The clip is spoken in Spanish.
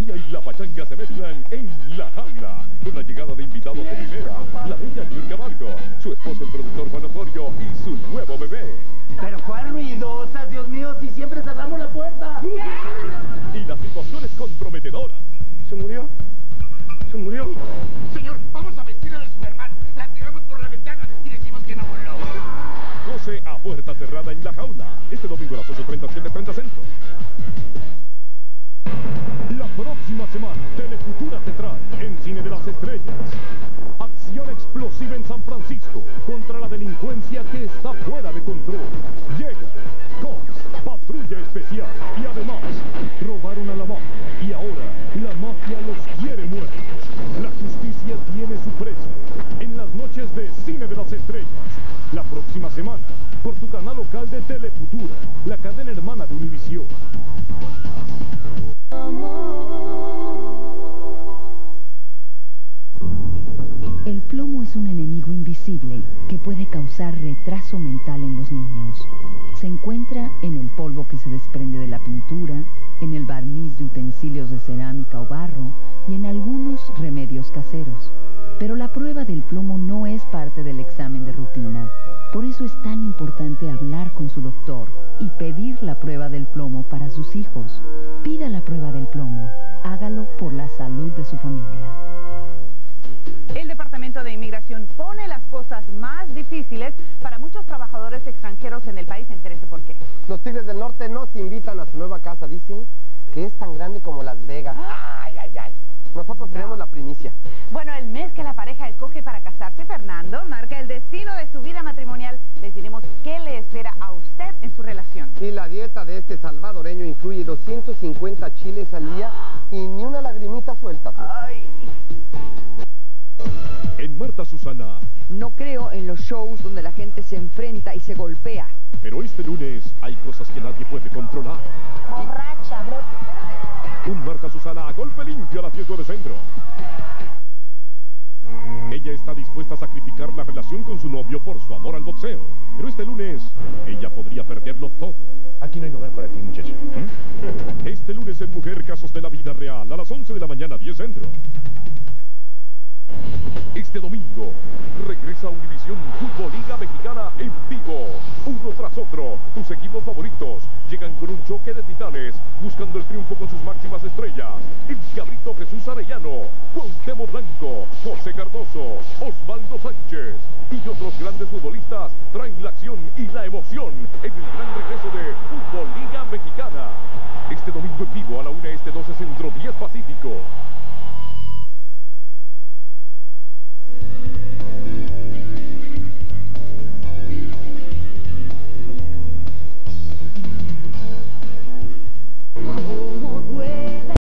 y la pachanga se mezclan en La Jaula, con la llegada de invitados de primera, la bella Niurka Marco, su esposo el productor Juan Osorio y su nuevo semana, Telefutura te trae en Cine de las Estrellas. Acción explosiva en San Francisco contra la delincuencia que está fuera de control. Llega Cops, patrulla especial y además robaron a la mafia y ahora la mafia los quiere muertos. La justicia tiene su precio en las noches de Cine de las Estrellas. La próxima semana por tu canal local de Telefutura, la cadena hermana de Univisión. El plomo es un enemigo invisible que puede causar retraso mental en los niños. Se encuentra en el polvo que se desprende de la pintura, en el barniz de utensilios de cerámica o barro y en algunos remedios caseros. Pero la prueba del plomo no es parte del examen de rutina. Por eso es tan importante hablar con su doctor y pedir la prueba del plomo para sus hijos. Pida la prueba del plomo. Hágalo por la salud de su familia. Pone las cosas más difíciles para muchos trabajadores extranjeros en el país. Entérese por qué. Los Tigres del Norte nos invitan a su nueva casa. Dicen que es tan grande como Las Vegas. Ay, ay, ay. Nosotros tenemos la primicia. Bueno, el mes que la pareja escoge para casarse, Fernando, marca el destino de su vida matrimonial. Les diremos qué le espera a usted en su relación. Y la dieta de este salvadoreño incluye 250 chiles al día y ni una lagrimita suelta. Ay. Marta Susana, No creo en los shows donde la gente se enfrenta y se golpea. pero este lunes hay cosas que nadie puede controlar. Borracha, bro. Un Marta Susana a golpe limpio a las 10 de centro. Ella está dispuesta a sacrificar la relación con su novio por su amor al boxeo. Pero este lunes, ella podría perderlo todo. Aquí no hay lugar para ti, muchacho. Este lunes en Mujer Casos de la Vida Real, a las 11 de la mañana, 10 centro. Este domingo regresa Univisión Fútbol Liga Mexicana en vivo. Uno tras otro, tus equipos favoritos llegan con un choque de titanes, buscando el triunfo con sus máximas estrellas. El Cabrito Jesús Arellano, Cuauhtémoc Blanco, José Cardoso, Osvaldo Sánchez y otros grandes futbolistas traen la acción y la emoción en el gran regreso de Fútbol Liga Mexicana. Este domingo en vivo a la 1 este 12 Centro 10 Pacífico.